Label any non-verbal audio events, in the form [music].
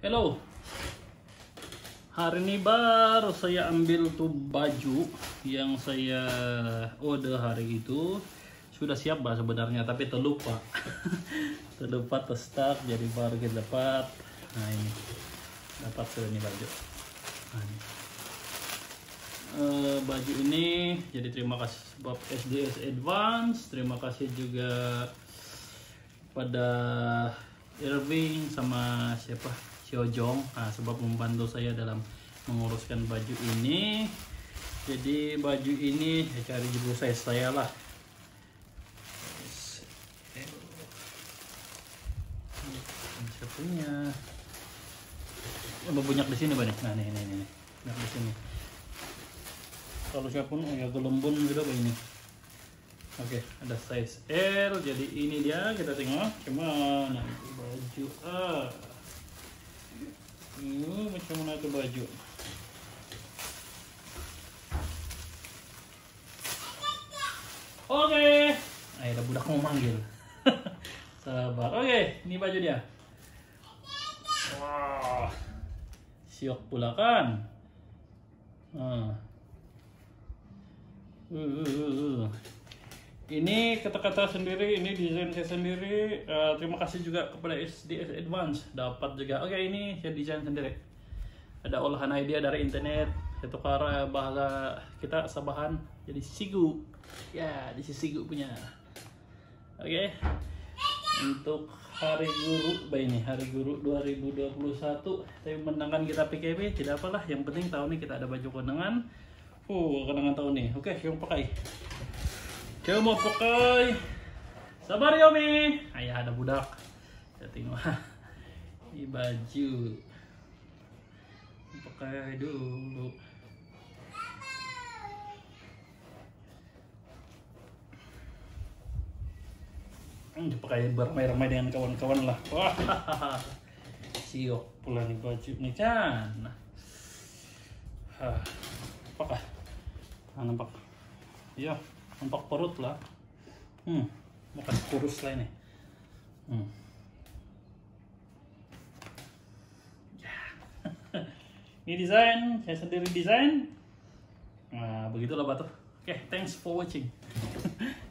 Hello. Hari ini baru saya ambil tuh baju yang saya order hari itu. Sudah siap bah sebenarnya tapi terlupa. [laughs] terlupa terstak jadi baru kita dapat. Nah ini. Dapat tuh ini baju. Nah, ini. Eh, baju ini jadi terima kasih sebab SDS Advance terima kasih juga pada Irving sama siapa Xiaojong nah, sebab membantu saya dalam menguruskan baju ini. Jadi baju ini saya cari size saya lah. Saya punya oh, banyak di sini banyak. Nah nih nih nih banyak di sini. Kalau saya pun agak gelembung gitu begini oke ada size L. Jadi ini dia kita tengok. Gimana itu baju ah ini mana itu baju. Oke. Ayo, ada budak mau manggil. [laughs] Sabar. Oke ini baju dia. Wah. Siok pula kan? Nah Uh, ini kata-kata sendiri, ini desain saya sendiri. Uh, terima kasih juga kepada SDS Advance. Dapat juga. Oke, okay, ini saya desain sendiri. Ada olahan idea dari internet. Saya tukar bahasa kita Sabahan jadi Sigu. Ya, di Sigu punya. Oke. Okay. Untuk Hari Guru, baik ini Hari Guru 2021. Tapi menangkan kita PKB tidak apalah. Yang penting tahun ini kita ada baju kondangan Oh, kenangan tahun nih. Oke, okay, yung pakai. Coba mau pakai. Sabar Yomi. Ayah ada budak. Kita tengok. [laughs] Ini baju. Pakai dulu. Hmm, pakai bermain-main dengan kawan-kawan lah. Wah, [laughs] siok pula nih baju nih kan. Nah. Apakah? Nah, nampak iya nampak perut lah hmm bukan kurus lah ini hmm. ya. Ini desain saya sendiri desain nah begitulah batu oke okay, thanks for watching [laughs]